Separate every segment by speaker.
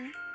Speaker 1: later.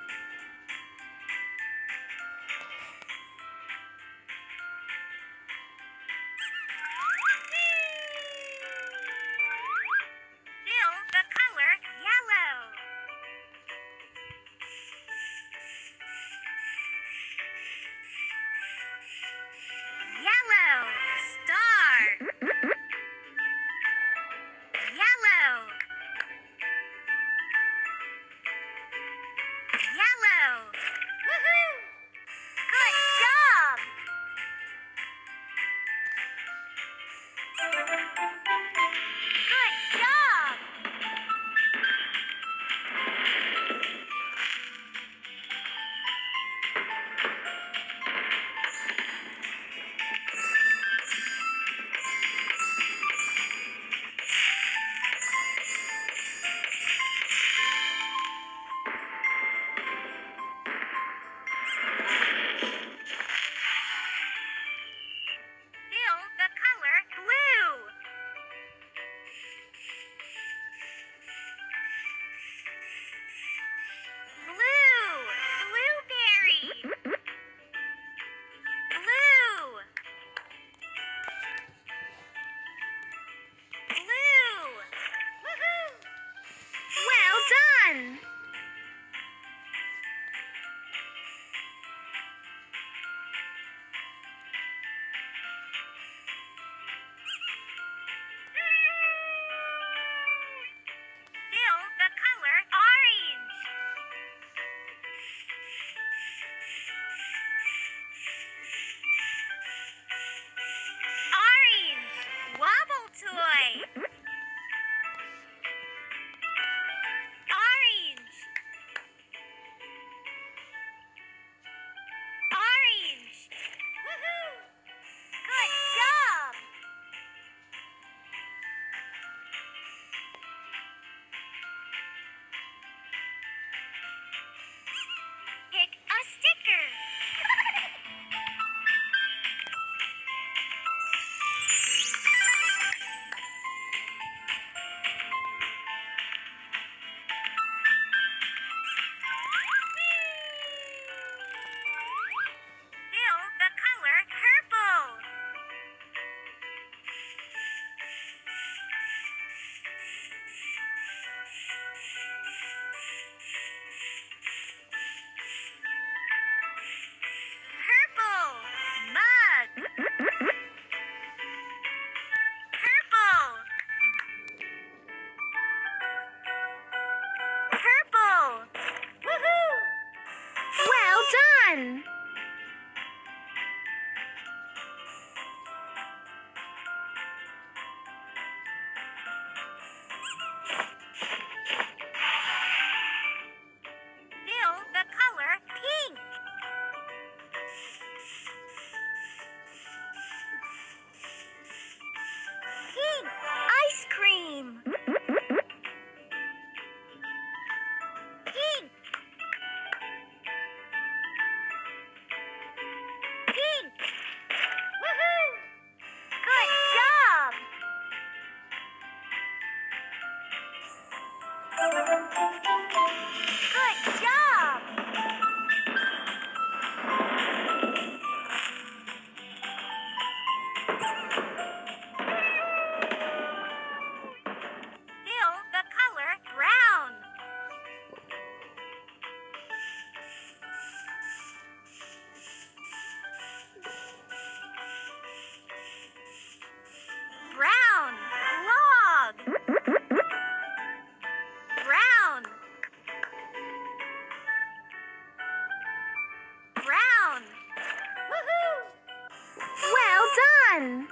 Speaker 1: Hmm. Done!